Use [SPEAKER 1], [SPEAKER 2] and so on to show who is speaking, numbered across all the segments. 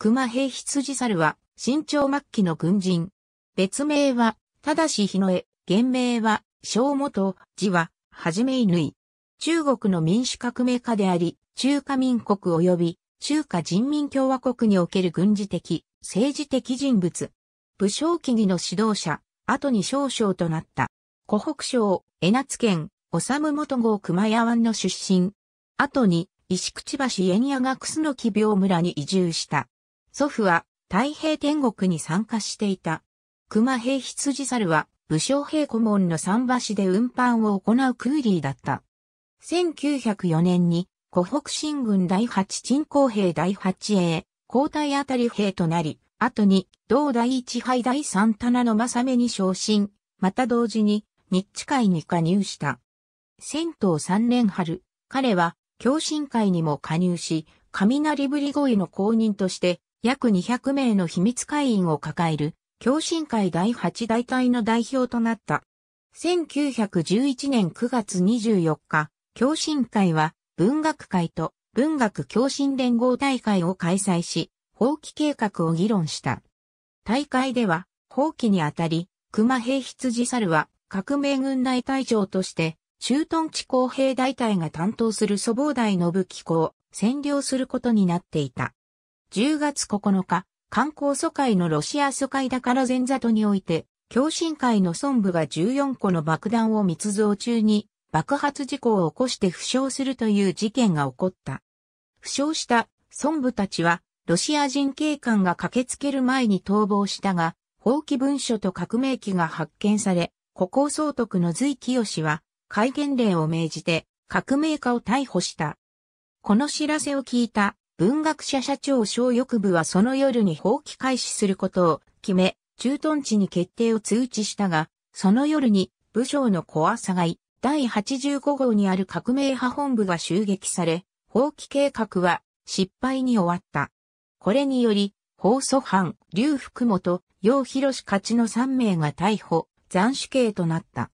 [SPEAKER 1] 熊平羊猿は、新朝末期の軍人。別名は、ただし日の絵、原名は、小元、字は、はじめ犬。中国の民主革命家であり、中華民国及び中華人民共和国における軍事的、政治的人物。武将記義の指導者、後に少将となった。湖北省、江夏県、おさむ元郷熊谷湾の出身。後に、石口橋縁屋が楠木病村に移住した。祖父は、太平天国に参加していた。熊平羊猿は、武将兵顧問の桟橋で運搬を行うクーリーだった。1904年に、湖北新軍第八鎮江兵第八営、交代あたり兵となり、後に、同第一杯第三棚の正目に昇進、また同時に、日地会に加入した。戦闘三年春、彼は、共進会にも加入し、雷ぶり声の公認として、約200名の秘密会員を抱える、共進会第8大隊の代表となった。1911年9月24日、共進会は文学会と文学共進連合大会を開催し、放棄計画を議論した。大会では、放棄にあたり、熊平羊猿は革命軍大隊長として、駐屯地公兵大隊が担当する祖母大の武器庫を占領することになっていた。10月9日、観光疎開のロシア疎開だから前里において、共進会の孫部が14個の爆弾を密造中に爆発事故を起こして負傷するという事件が起こった。負傷した孫部たちは、ロシア人警官が駆けつける前に逃亡したが、放棄文書と革命機が発見され、古高総督の随清は、戒厳令を命じて、革命家を逮捕した。この知らせを聞いた文学者社長小翼部はその夜に放棄開始することを決め、駐屯地に決定を通知したが、その夜に武将の小朝い、第85号にある革命派本部が襲撃され、放棄計画は失敗に終わった。これにより、法祖藩、劉福本、楊博士勝ちの3名が逮捕、斬首刑となった。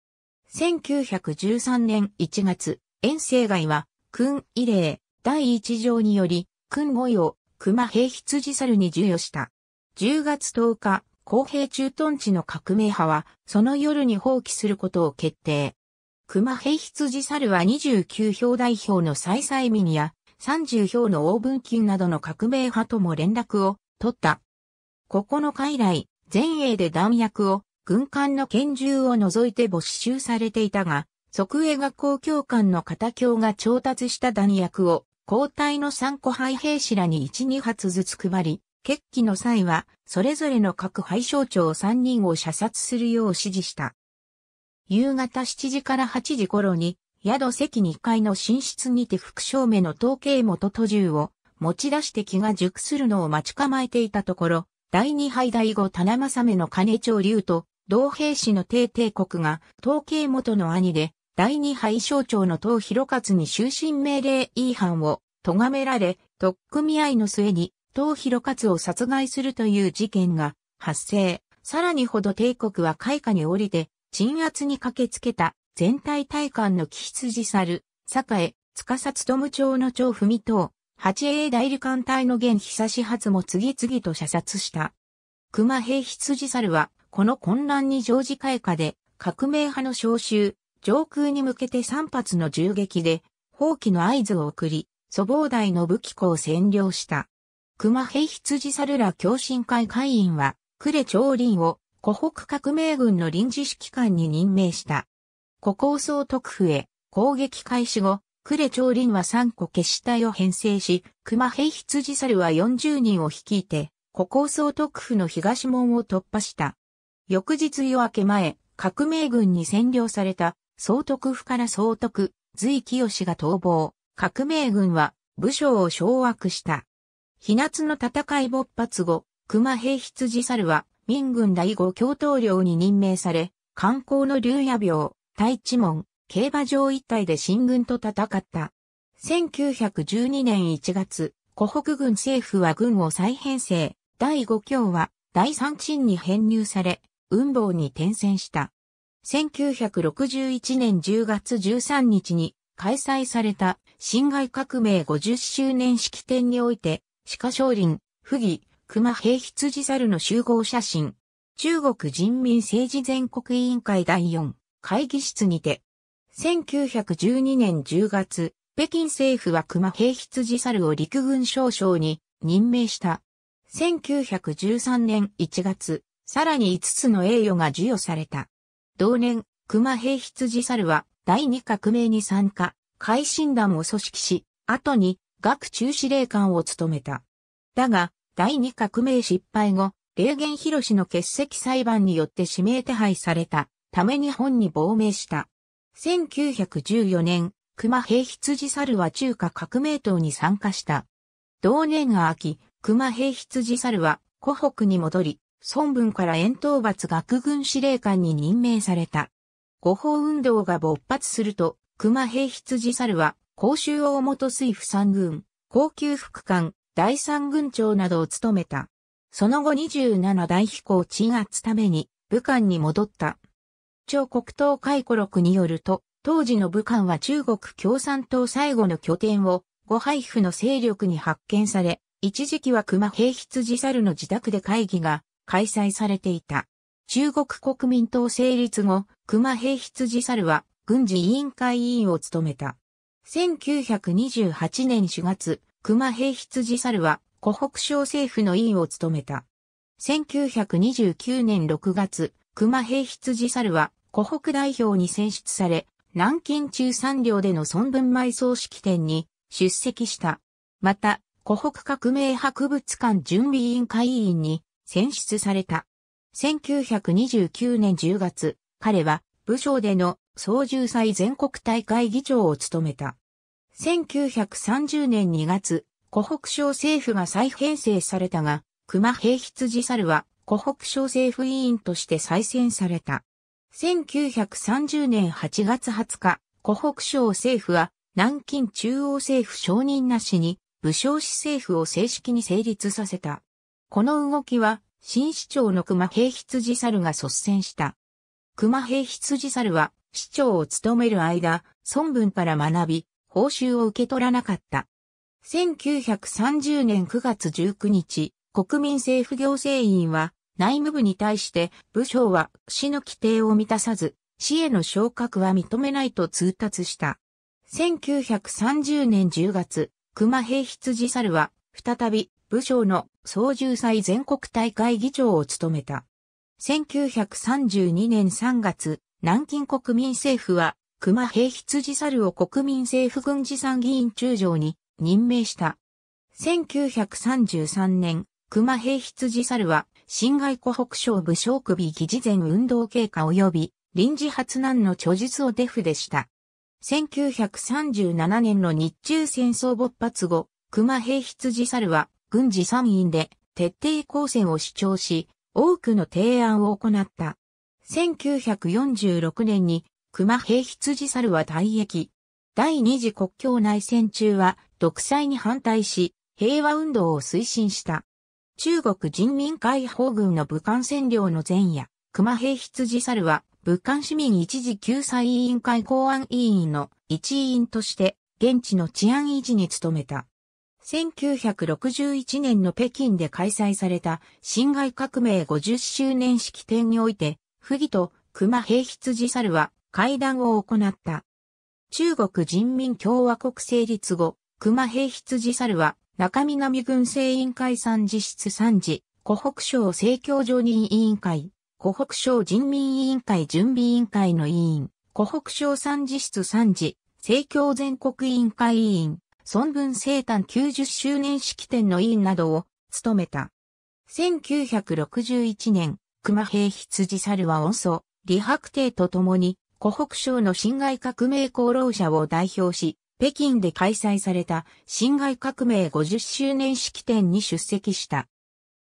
[SPEAKER 1] 1913年1月、遠征外は、訓異例、第一条により、訓語を熊平羊猿に授与した。10月10日、公平駐屯地の革命派は、その夜に放棄することを決定。熊平羊猿は29票代表の再々民や30票のオーブン金などの革命派とも連絡を取った。9日以来、前衛で弾薬を軍艦の拳銃を除いて没収されていたが、即営学校教官の片教が調達した弾薬を交代の3個配兵士らに1、2発ずつ配り、決起の際は、それぞれの各配省庁3人を射殺するよう指示した。夕方7時から8時頃に、宿席2階の寝室にて副将目の統計元途中を持ち出して気が熟するのを待ち構えていたところ、第二杯第五棚正目の金長竜と、同兵士の帝帝国が、統計元の兄で、第二杯省庁の東広勝に終身命令違反を咎められ、特組合の末に東広勝を殺害するという事件が発生。さらにほど帝国は開花に降りて、鎮圧に駆けつけた全体大官の木羊猿、栄、司務町の長文等、八英代理艦隊の現久し発も次々と射殺した。熊平羊猿は、この混乱に常時開花で、革命派の召集、上空に向けて3発の銃撃で、放棄の合図を送り、粗暴大の武器庫を占領した。熊平羊猿ら共進会会員は、呉長林を湖北革命軍の臨時指揮官に任命した。古高総督府へ攻撃開始後、呉長林は3個消し隊を編成し、熊平羊猿は40人を率いて、古高総督府の東門を突破した。翌日夜明け前、革命軍に占領された総督府から総督、随清が逃亡。革命軍は武将を掌握した。日夏の戦い勃発後、熊平羊猿は民軍第五教頭領に任命され、観光の竜野病、大地門、競馬場一帯で新軍と戦った。1912年1月、湖北軍政府は軍を再編成、第五教は第三鎮に編入され、雲房に転戦した。1961年10月13日に開催された辛亥革命50周年式典において、鹿少林、不義、熊平羊猿の集合写真。中国人民政治全国委員会第4会議室にて。1912年10月、北京政府は熊平羊猿を陸軍少将に任命した。1913年1月、さらに5つの栄誉が授与された。同年、熊平羊猿は第二革命に参加、改心団を組織し、後に学中司令官を務めた。だが、第二革命失敗後、霊源博士の欠席裁判によって指名手配されたため日本に亡命した。1914年、熊平羊猿は中華革命党に参加した。同年が秋、熊平羊猿は湖北に戻り、孫文から遠東罰学軍司令官に任命された。五法運動が勃発すると、熊平羊猿は、甲州大元水府三軍、高級副官、第三軍長などを務めた。その後27大飛行鎮圧ために武漢に戻った。超国党回顧録によると、当時の武漢は中国共産党最後の拠点を、五配布の勢力に発見され、一時期は熊平羊猿の自宅で会議が開催されていた。中国国民党成立後、熊平羊猿は軍事委員会委員を務めた。1928年4月、熊平羊猿は湖北省政府の委員を務めた。1929年6月、熊平羊猿は湖北代表に選出され、南京中産寮での孫文埋葬式典に出席した。また、湖北革命博物館準備委員会委員に選出された。1929年10月、彼は武将での総重祭全国大会議長を務めた。1930年2月、湖北省政府が再編成されたが、熊平羊猿は湖北省政府委員として再選された。1930年8月20日、湖北省政府は南京中央政府承認なしに武将市政府を正式に成立させた。この動きは新市長の熊平羊猿が率先した。熊平羊猿は市長を務める間、孫文から学び、報酬を受け取らなかった。1930年9月19日、国民政府行政院は内務部に対して部省は市の規定を満たさず、市への昇格は認めないと通達した。1930年10月、熊平羊猿は再び部省の総重祭全国大会議長を務めた。1932年3月、南京国民政府は熊平羊猿を国民政府軍事参議院中将に任命した。1933年、熊平羊猿は、新外湖北省武将首議事前運動経過及び臨時発難の著述をデフでした。1937年の日中戦争勃発後、熊平羊猿は軍事参院で徹底抗戦を主張し、多くの提案を行った。1946年に熊平羊猿は退役。第二次国境内戦中は独裁に反対し、平和運動を推進した。中国人民解放軍の武漢占領の前夜、熊平羊猿は武漢市民一時救済委員会公安委員の一員として現地の治安維持に努めた。1961年の北京で開催された辛亥革命50周年式典において、不義と熊平羊猿は会談を行った。中国人民共和国成立後、熊平羊猿は中南軍政委員会参事室参事、湖北省政教常任委員会、湖北省人民委員会準備委員会の委員、湖北省参事室参事、政教全国委員会委員、孫文生誕90周年式典の委員などを務めた。1961年、熊平羊猿は音祖、李白帝と共に湖北省の辛亥革命功労者を代表し、北京で開催された辛亥革命50周年式典に出席した。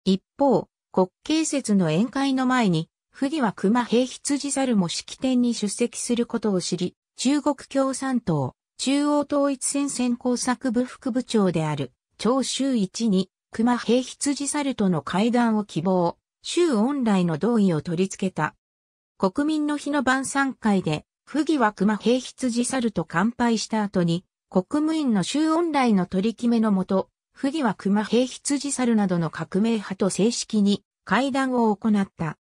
[SPEAKER 1] 一方、国慶節の宴会の前に、不義は熊平羊猿も式典に出席することを知り、中国共産党、中央統一戦線工作部副部長である、長州一に、熊平羊猿との会談を希望、州恩来の同意を取り付けた。国民の日の晩餐会で、不義は熊平羊猿と乾杯した後に、国務院の周恩来の取り決めのもと、不義は熊平羊猿などの革命派と正式に会談を行った。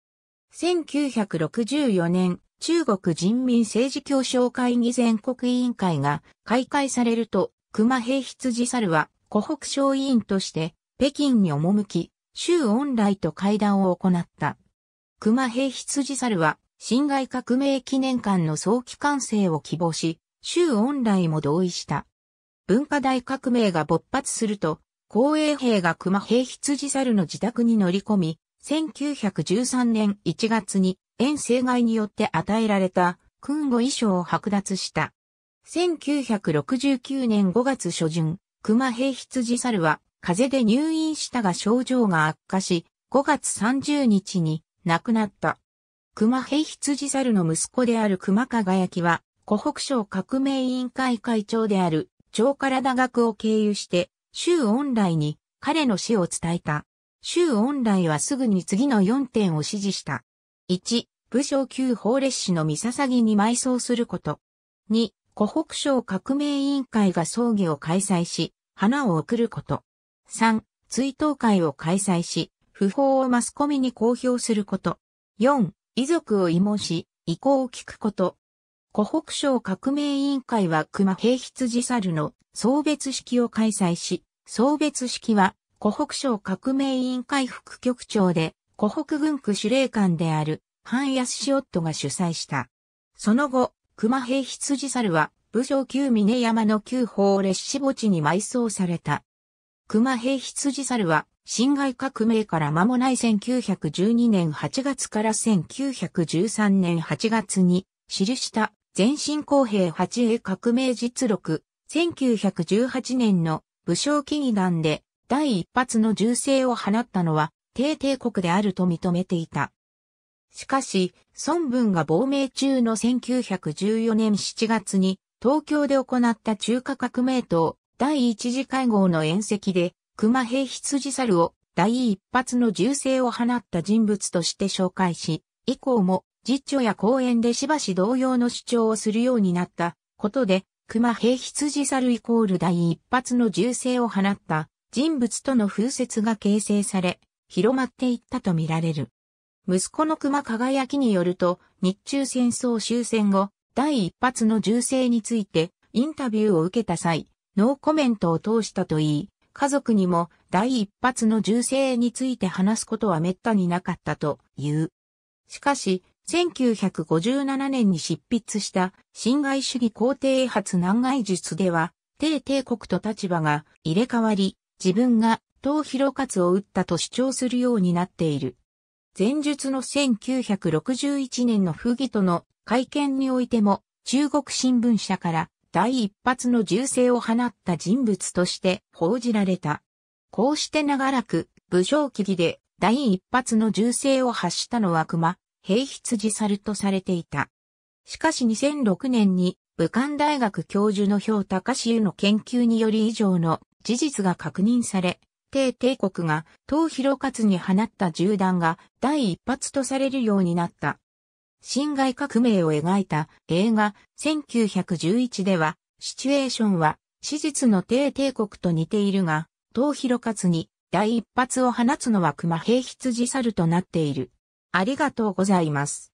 [SPEAKER 1] 1964年、中国人民政治協商会議全国委員会が開会されると、熊平羊猿は湖北省委員として北京に赴き、周恩来と会談を行った。熊平羊猿は、辛亥革命記念館の早期完成を希望し、周恩来も同意した。文化大革命が勃発すると、公衛兵が熊平羊猿の自宅に乗り込み、1913年1月に遠征外によって与えられた空母衣装を剥奪した。1969年5月初旬、熊平羊猿は風邪で入院したが症状が悪化し、5月30日に亡くなった。熊平羊猿の息子である熊輝きは、湖北省革命委員会会長である長体学を経由して、周恩来に彼の死を伝えた。周恩来はすぐに次の4点を指示した。1、武将級法列氏の見捧に埋葬すること。2、湖北省革命委員会が葬儀を開催し、花を贈ること。3、追悼会を開催し、訃報をマスコミに公表すること。4、遺族を慰問し、意向を聞くこと。湖北省革命委員会は熊平羊猿の送別式を開催し、送別式は湖北省革命委員会副局長で湖北軍区司令官である半安氏夫が主催した。その後、熊平羊猿は武将旧峰山の旧法列死墓地に埋葬された。熊平羊猿は、辛亥革命から間もない1912年8月から1913年8月に記した前進公平八英革命実録、1918年の武将記義団で第一発の銃声を放ったのは帝帝国であると認めていた。しかし、孫文が亡命中の1914年7月に東京で行った中華革命党第一次会合の宴席で、熊平羊猿を第一発の銃声を放った人物として紹介し、以降も実著や講演でしばし同様の主張をするようになったことで、熊平羊猿イコール第一発の銃声を放った人物との風説が形成され、広まっていったとみられる。息子の熊輝きによると、日中戦争終戦後、第一発の銃声についてインタビューを受けた際、ノーコメントを通したといい、家族にも第一発の銃声について話すことは滅多になかったという。しかし、1957年に執筆した侵害主義皇帝発南外術では、帝帝国と立場が入れ替わり、自分が東広勝を撃ったと主張するようになっている。前述の1961年の不義との会見においても、中国新聞社から第一発の銃声を放った人物として報じられた。こうして長らく武将記義で第一発の銃声を発したのは熊、平羊猿とされていた。しかし2006年に武漢大学教授の氷高氏の研究により以上の事実が確認され、帝帝国が東広勝に放った銃弾が第一発とされるようになった。辛亥革命を描いた映画1911では、シチュエーションは史実の帝帝国と似ているが、東広勝に第一発を放つのは熊平羊猿となっている。ありがとうございます。